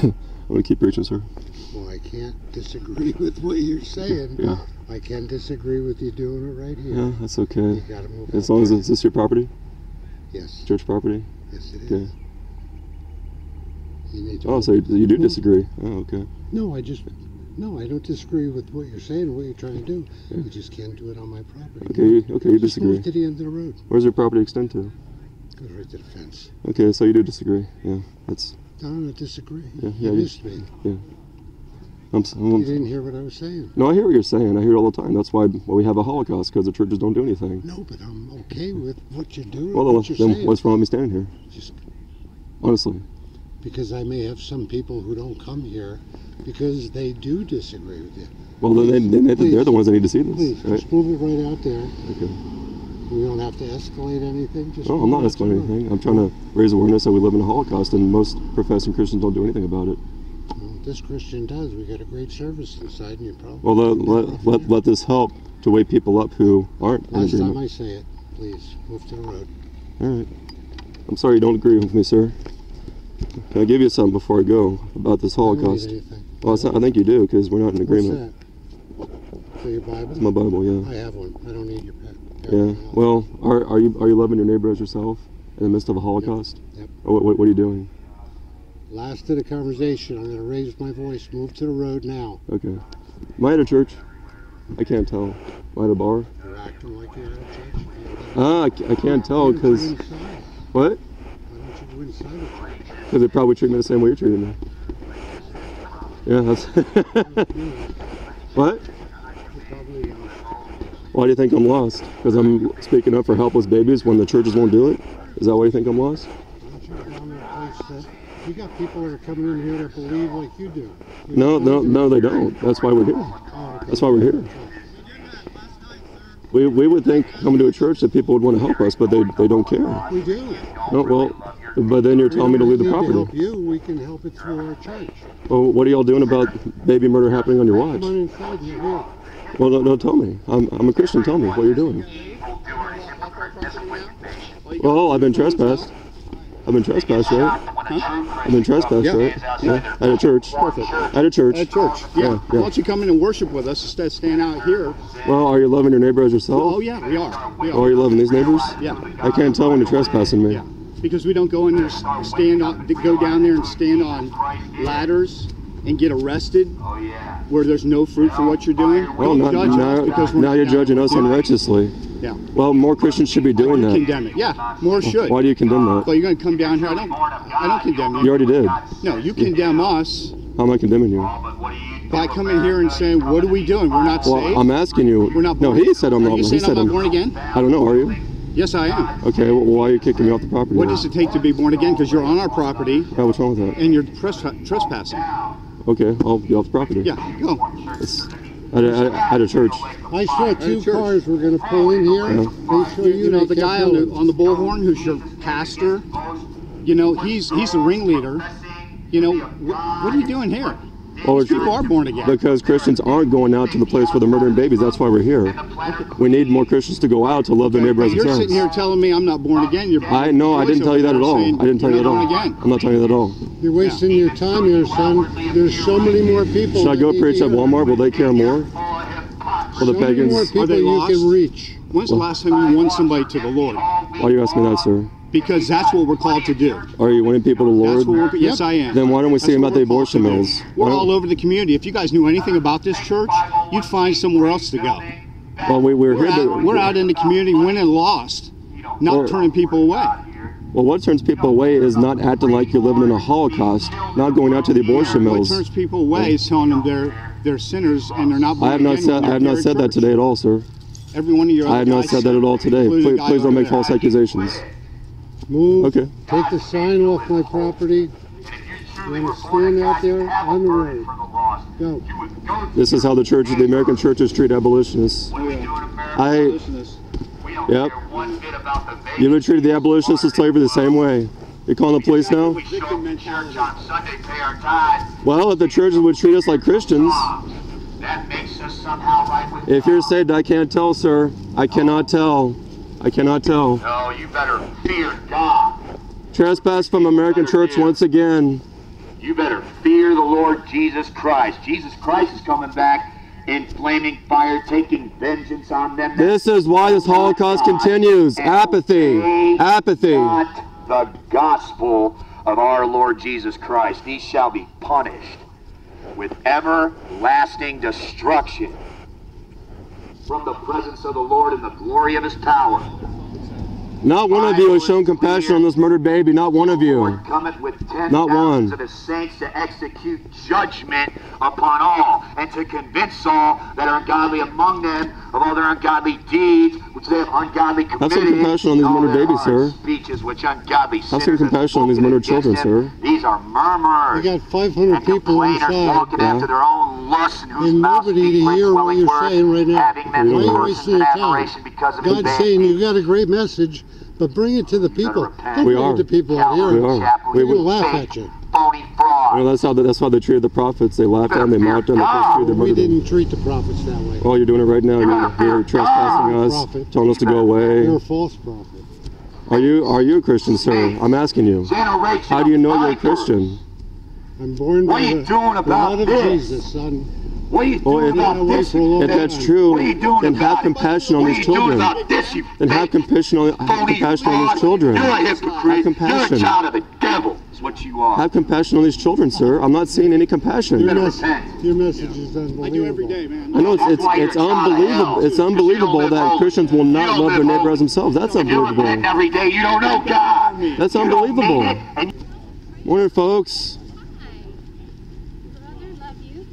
I'm gonna keep preaching, sir. Well, I can't disagree with what you're saying. Yeah. I can disagree with you doing it right here. Yeah, that's okay. You gotta move As long as there. it's this your property, Yes, church property. yes it is. Okay. You need to Oh, so you, you do disagree? Oh, okay. No, I just, no, I don't disagree with what you're saying, what you're trying to do. Yeah. You just can't do it on my property. Okay, you, okay, you Just disagree. move to the end of the road. Where's your property extend to? Goes right to the fence. Okay, so you do disagree. Yeah, that's. I don't disagree. Yeah, you yeah, you- missed me. I'm, s- I'm, didn't hear what I was saying. no, I hear what you're saying. I hear it all the time. That's why why we have a Holocaust because the churches don't do anything. No, but I'm okay with what you're doing. Well, what then, you're then what's wrong with me standing here? Just Honestly, because I may have some people who don't come here because they do disagree with you. well then, they, then they, they're the ones that need to see this, Please, right? just move it right out there. Okay. We don't have to escalate anything. Just No, I'm not it out to the escalating anything. I'm trying to raise awareness that we live in a Holocaust, and most professing Christians don't do anything about it. Well, this Christian does. We got a great service inside, and you probably. Well, let, let, let, let this help to wake people up who aren't Last time. I say it, please move to the road. All right. I'm sorry you don't agree with me, sir. Can I give you something before I go about this Holocaust? Well, it's not, I think you do because we're not in What's agreement. that? For your Bible? It's my Bible, yeah. I have one. I don't need your pen. Yeah. Well, are, are you are you loving your neighbor as yourself in the midst of a Holocaust? Yep. Or what, what, what are you doing? Last of the conversation. I'm going to raise my voice. Move to the road now. Okay. Am I at a church? I can't tell. Am I at a bar? You're acting like you're at a church. Ah, I, can't tell Why don't you because what? Why don't you go inside a church? Because they probably treat me the same way you're treating me. Yeah, that's. what? Why do you think I'm lost? Because I'm speaking up for helpless babies when the churches won't do it? Is that why you think I'm lost? you go down to a place that you got people that are coming in here that believe like you do. You No, no, no, they don't. That's why we're here. Oh, okay. That's why we're here. We, we would think coming to a church that people would want to help us, but they, they don't care. We do. No, well, but then you're telling me to leave the We don't have property. Help you, we can help it through our church. Well, what are y'all doing about baby murder happening on your watch? Come on inside. You're here. Well, no, no, tell me. I'm, I'm a Christian. Tell me what you're doing. Well, I've been trespassed. I've been trespassed, right? Huh? I've been trespassed, Yeah. right? Yeah. At a church. Perfect. At a church. At a church, yeah. Yeah, Why don't you come in and worship with us instead of staying out here? Well, are you loving your neighbor as yourself? Oh yeah, we are. We Oh, are are. you loving these neighbors? Yeah, I can't tell when you're trespassing me. yeah. Because we don't go in there, stand on, go down there and stand on ladders and get arrested oh, where there's no fruit for what you're doing. Well, Don't now, us because we're now you're judging us unrighteously. Yeah. Well, more Christians should be doing that. Condemn it. Yeah, more should. Why do you condemn that? Well, you're gonna come down here. I don't. I don't condemn you. You already did. No, you condemn us How am I condemning you? by coming here and saying, "What are we doing? We're not Well, saved." I'm asking you. We're not. Born. No, he said I'm Are wrong. you He said I'm I'm. not born again? I don't know. Are you? Yes, I am. Okay. Well, why are you kicking me off the property? What does it take to be born again? Because you're on our property Yeah, what's wrong with that? and you're trespassing. Okay, I'll be off the property. Yeah, go. It's at a, at a, at a church. I saw two church. cars were going to pull in here. They show you, You know the guy on the on the bullhorn who's your pastor. You know he's he's the ringleader. You know wh- what are you doing here? Well, These people are born again. because Christians aren't going out to the place where they're murdering babies. That's why we're here. We need more Christians to go out to love their neighbor as You're sitting here telling me I'm not born again. You're I no, I didn't tell you that at all. I didn't tell you that at all. again. I'm not telling you that at all. You're wasting your time here, son. There's so many more people. Should I go need preach at. Walmart? Will they care more? Will the So many more pagans? people they you can reach. When's the last time you won somebody to the Lord? Why are you asking me that, sir? Because that's what we're called to do. Are you winning people to the That's what Lord? we're, yes, I am. Then why don't we see at the abortion mills? We're all over the community. If you guys knew anything about this church, you'd find somewhere else to go. Well, we, we're We're here to. we're out in the community winning lost, not Or- turning people away. Well, what turns people away is not acting like you're living in a Holocaust, not going out to the abortion mills. What turns people away is telling them they're they're sinners and they're not. I have not said I have not said that today at all, sir. Every one of your I have not said that at all today. Please, please don't make false accusations. Move. Okay. Take the sign off my property. You want to stand out there on the road. Go. This is how the churches, the American churches, treat abolitionists. I, yep. You would treat the abolitionists of slavery the same way. You calling the police now? Victim mentality. on Sunday pay our tithes. Well, if the churches would treat us like Christians, That makes us somehow right with if you're saved, I can't tell, sir. I cannot tell. I cannot tell. No, you better fear God. Trespass from American church once again. You better fear fear the Lord Jesus Christ. Jesus Christ is coming back in flaming fire, taking vengeance on them. This is why this Holocaust continues. Apathy. Apathy. Not the gospel of our Lord Jesus Christ. These shall be punished with everlasting destruction from the presence of the Lord and the glory of his power. Not one of you has shown compassion on this murdered baby. Not one of you. Lord cometh with ten Not one. thousands of his saints to execute judgment upon all, and to convince all that are ungodly among them of all their ungodly deeds, which they have ungodly committed. some compassion on these and all murdered their babies, hard sir. Speeches which ungodly some sinners have compassion on these spoken murdered children, against them. sir. These are murmurers. You got 500 and people complainers inside. walking Yeah. after their own lusts and whose And mouths nobody to hear what you're words, saying right now. having them Why are you persons wasting in your time? because of God's saying you deeds. got a great message, but bring it to the people. repent. Don't We bring are. it to people out here. We are. We People would- laugh fake, at you. Phony fraud. You that's how that's how they treated the prophets. They laughed at them, they mocked them, they persecuted them, We murdered them. didn't treat the prophets that way. Oh, you're doing it right now. You're, you're trespassing us, Prophet. telling us to go away. You're a false prophet. Are you are you a Christian, sir? I'm asking you. How do you know you're a vipers. Christian? I'm born What by are you the doing about blood of this? Jesus, son. What are you Well, doing if- about Away this? for a If time. that's true, What are you doing then have compassion on what these are you doing children. about this, you Then have compassion on have compassion on fraud? these children. You're a hypocrite. Have You're a compassion. child of the devil. Is what you are. Have compassion on these children, sir. I'm not seeing any compassion. Your, better mess- your message is unbelievable. I do every day, man. I know it's it's, it's a child of unbelievable. It's Because you don't unbelievable that. Christians will not love their live neighbor as themselves. That's If you're repenting unbelievable. every day, you don't know God. That's unbelievable. mean it, and Morning, folks. Brother, love you.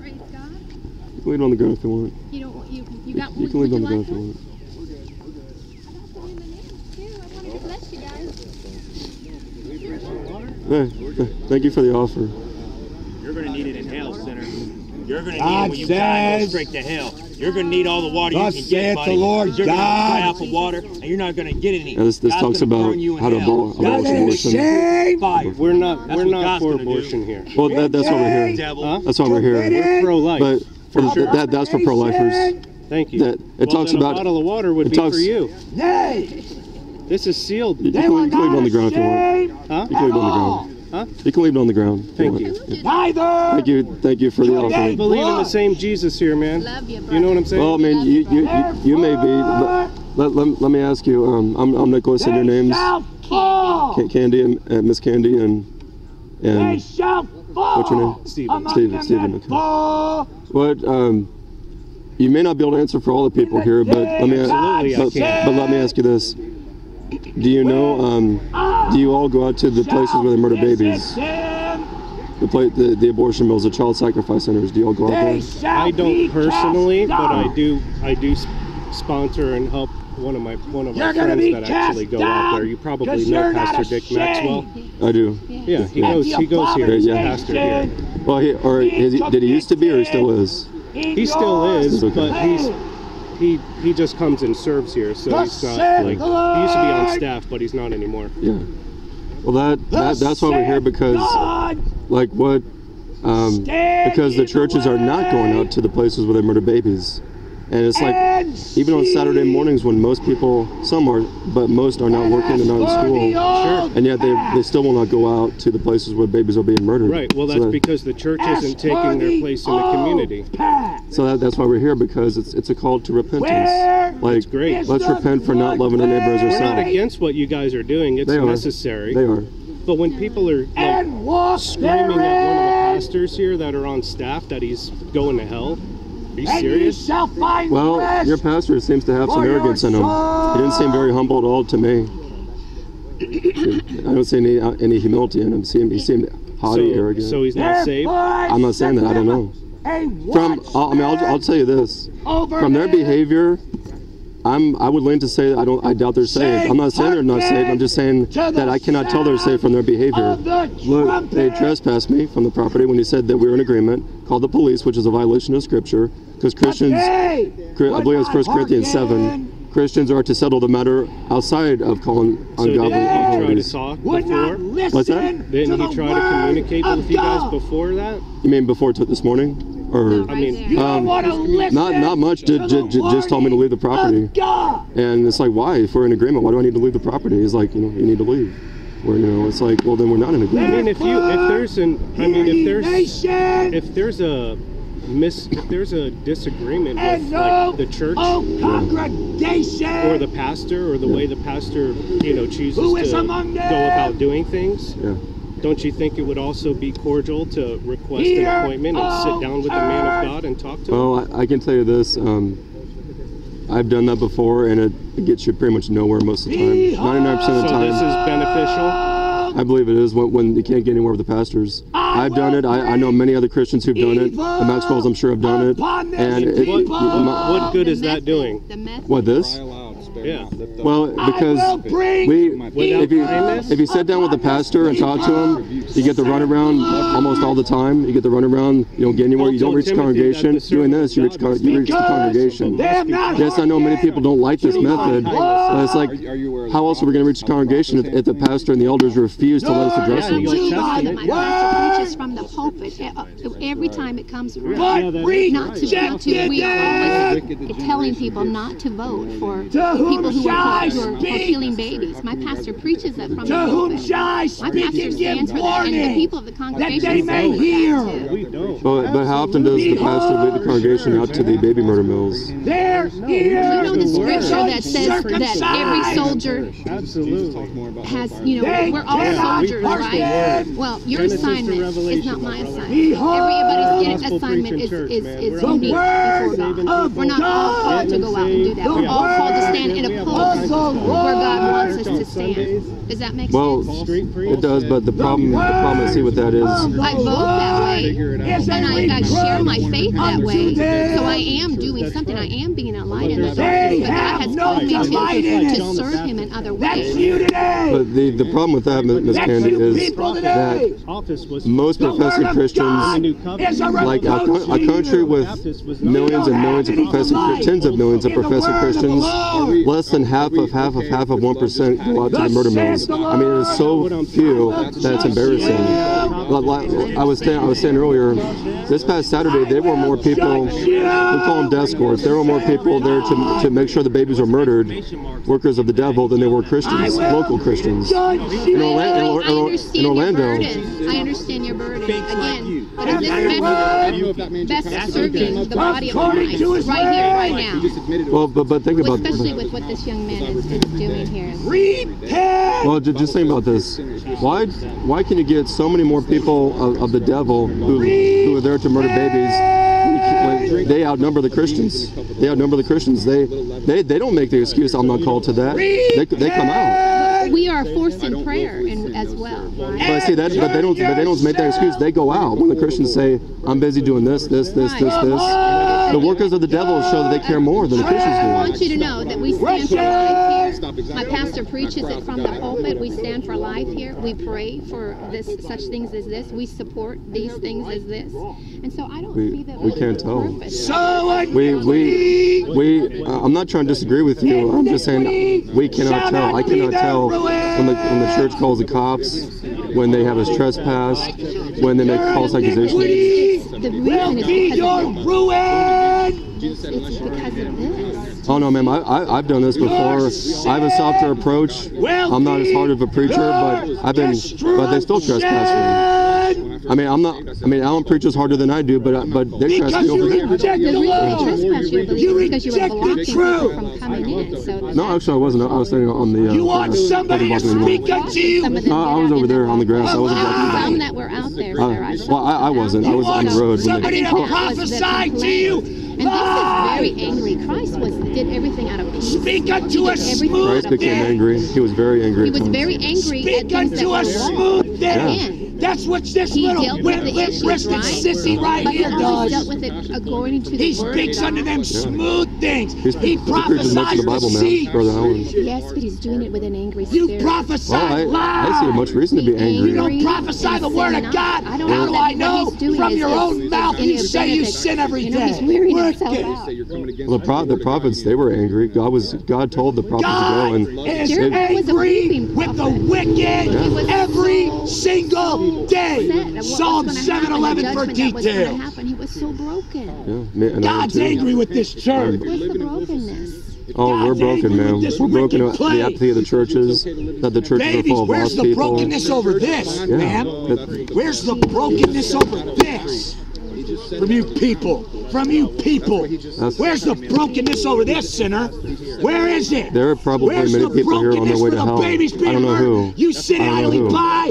Praise God. You can leave it on the ground if you want. You don't. You you got. You can leave it on the ground if you you want. like one? I got some in the nails too. I wanted to bless you guys. Hey, thank you for the offer. You're gonna need it in hell, sinner. You're gonna need God it when you die go straight to hell. You're gonna need all the water you can get, buddy. the Lord 'cause You're gonna God. dry out for water, and you're not gonna get any. Yeah, this this God's talks about burn you in how to hell. abol- God is abortion. shame. We're not That's we're not God's for gonna do. abortion here. Well, that, that's why we're here. Huh? That's why we're here. We're pro life. But for th- that that's for pro-lifers. Thank you. that- it well, talks then about- a bottle of water would it be talks- for you. Nay, This is sealed. You, you can, you can leave it on the ground if you want. Huh? You can leave it on the ground. Huh? You can leave it on the ground. Thank want. you. Yeah. neither. Thank you. Thank you for the I believe in the same Jesus here, man. Love you, brother. You know what I'm saying? Well, I mean, you you, you, you may be. Let, let, let, let me ask you. Um, I'm, I'm Nicholas, and your name's shall Candy and uh, Miss Candy and They shall fall. what's your name? Stephen. Among Stephen, Stephen, okay. fall. What? Um, you may not be able to answer for all the people here, but let me but, but let me ask you this: Do you know? Um, do you all go out to the places where they murder babies? The, pla- the the abortion mills, the child sacrifice centers. Do you all go out there? I don't personally, but I do I do s- sponsor and help one of my one of You're my friends that actually go out there. You probably know Pastor Dick Maxwell. I do. Yeah, he Yeah. goes he goes here. He's a pastor here. Well, he or is he, did he used to be, or he still is? He still is, Okay. but he's he he just comes and serves here, so Thus he's not like the he used to be on staff, but he's not anymore. Yeah. Well, that, that that's why we're here because, God, like, what? Um, because the in churches are not going out to the places where they murder babies, and it's like and even on Saturday mornings when most people, some are, but most are not working and not in school, old and yet they they still will not go out to the places where babies are being murdered. Right. Well, So that's that- because the church isn't for taking their place in the community. path. So that, that's why we're here because it's it's a call to repentance. Where Like, great. let's repent for not loving our neighbor as blood We're not ourselves. against what you guys are doing. It's They are. necessary. They are. But when people are like, and walk screaming at one of the pastors here that are on staff that he's going to hell, are you and ye serious? shall find Well, rest your pastor seems to have some for your arrogance in him. He didn't seem very humble at all to me. I don't see any any humility in him. He seemed, he seemed haughty, So, arrogant. so he's not saved. I'm not saying that. I don't know. From I mean, I'll, I'll tell you this. From their behavior, I'm I would lean to say I don't I doubt they're safe. I'm not saying they're not saved. I'm just saying that I cannot tell they're safe from their behavior. Look, they trespassed me from the property when he said that we were in agreement. Called the police, which is a violation of scripture, because Christians. I believe it's 1 Corinthians 7. Christians are to settle the matter outside of calling So did he ungodly try to authorities. talk Would not before? What's that? Didn't he try to communicate of with you guys before that? You mean before t- this morning, or I mean, You don't Um, want to listen not not much? to Just, the just, just told me to leave the property. And it's like, why? If we're in agreement, why do I need to leave the property? He's like, you know, you need to leave. Where you know it's like, well, then we're not in agreement. I mean, if you if there's an I mean if there's Nation if there's a mis if there's a disagreement and with no like the church oh congregation or the pastor or the way the pastor you know chooses Who is to among go about doing things Yeah. Don't you think it would also be cordial to request Here an appointment and sit down with the man of God and talk to him Well, I, I can tell you this. Um, I've done that before, and it, it gets you pretty much nowhere most of the time. Ninety-nine percent of the so this is beneficial I believe it is when, when you can't get anywhere with the pastors. I've done it. I, I know many other Christians who've done it. The Maxwells, I'm sure, have done it. upon this And it, what, it- my- what good is that doing The method. what this? Yeah Well, because I will bring we, if you if you sit down with the pastor and talk to him, you get the runaround almost all the time. You get the runaround. You don't get anywhere. You don't reach the congregation. Doing this, you reach con- you reach the congregation. They have not Yes, I know many people don't like this method, but it's like, how else are we going to reach the congregation if, if the pastor and the elders refuse to let us address them? got that Testament. my pastor preaches from the pulpit uh, every time it comes around. but that is reach Not to, not to, we are always telling people not to vote for people who are, who are, who are killing babies. My pastor preaches that from the to whom pulpit. shall I speak My speak pastor and stands give for that, and the warning people of the that congregation they may stand for hear that too. we don't But, but how often does the pastor lead the congregation out to the baby murder mills? their You ears know the scripture that says that every Circumcised. soldier absolutely has, you know, They we're all cannot soldiers, right? understand. Well, your Genesis to assignment is Revelation, not my my brother. assignment. Behold, Everybody's Gospel assignment preaching is, church, is, man. is We're The unique word before saving God. of We're not all God. called to go out and do that. We're all called to stand in a post where God wants us to stand. Does that make Well, sense? street preach it does, but the problem, the problem I see with that is, I vote that way, is and a I, I share my faith that way. So I am doing something. I am being a light in the They darkness. But God has called me to, to serve Him in other That's ways. you today. but the, the problem with that, Miss That's Candy, is that today. office was most professing Christians God New covenant. is a like a, reproach a country with millions and millions of professing tens of millions of professing word of the Christians, Lord. Less than half of half of half of one percent go out to the murder mills. I mean, it is so few that it's embarrassing. Like- like I was saying, I was saying earlier, this past Saturday there were more people. We call them death escorts. There were more people there to, to make sure the babies were murdered, workers of the devil, than there were Christians, local Christians. In, you. Orla- in, Or- I in Or- understand in your Orlando, burden. I understand your burden. Again, but is And this they best, best serving the body of Christ right here, right now? well, but but think Well, about. especially with what this young man is, is doing here. Repent. Well, ju- just think about this. Why why can you get so many more people of, of the devil who who are there to murder babies? when- when they outnumber the Christians. They outnumber the Christians. They they, they don't make the excuse I'm not called to that. They, they come out. We are forced in prayer and as well. But see that but they don't but they don't make that excuse. They go out when the Christians say I'm busy doing this this this this this. The workers of the devil show that they care more than the Christians do. I want you to know that we stand for life here. My pastor preaches it from the pulpit. We stand for life here. We pray for this, such things as this. We support these things as this. And so I don't We- see that we can't tell. So do. We we we. Uh, I'm not trying to disagree with you. I'm just saying we cannot tell. I cannot tell when the when the church calls the cops, when they have us trespassed, when they make false accusations. The reason will be your of this. ruin. It's because of this. Oh no, ma'am. I, I I've done this before. I have a softer approach. I'm not as hard of a preacher, but I've been. But they still trespass me. I mean, I'm not. I mean, Alan preaches harder than I do, but uh, but they trespass Because me over you here. reject The the law. you, I believe, You you were reject the truth. from coming in. So No, actually, I wasn't. I was standing on the. Uh, You want uh, somebody to walking along. speak unto you. Some No, I was over in there on the grass. I wasn't Some walking. that were out there, Uh, sir. I saw well, I, I wasn't. I was on the road. somebody to prophesy to you. And this is very angry. Christ was did everything out of peace. Speak unto He a smooth Christ became angry. He was very angry. He was very angry at Speak things that were a wrong. smooth thing. Again, That's what this He little red lip wristed right? sissy right but here always does. dealt with it according to He speaks of God. unto them smooth things. He's, He he much prophesies of the Bible, the seed. Brother Alan. Yes, but he's doing it with an angry spirit. You spirit. prophesy Well, I, I see lies. much reason to be Be angry. You don't prophesy the word of God. I don't How know do I know? From your own mouth, you say you sin every You know, he's day. wearing Work it. Well, the, pro- the prophets, they were angry. God was God told the prophets God to go and is Jeremiah angry with the wicked He was every so single day. at what was Psalm gonna 711 for detail. judgment that was gonna details. happen. He was so broken. yeah, me- and I am God's angry with this church. Where's the brokenness? Oh, we're broken, David, man. We're broken wicked at the apathy of the churches, that the churches are Babies, full of where's lost the people. brokenness over this, Yeah. man? That- Where's the brokenness over this? From you people. From you people. That's- Where's the brokenness over this, sinner? Where is it? There are probably Where's many people here on their way for to hell. I don't know who. You sit I don't know idly by.